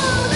Oh!